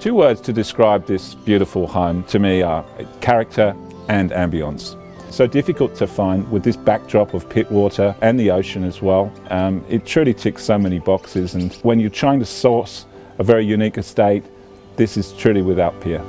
Two words to describe this beautiful home to me are character and ambience. So difficult to find with this backdrop of Pittwater and the ocean as well. Um, it truly ticks so many boxes and when you're trying to source a very unique estate, this is truly without peer.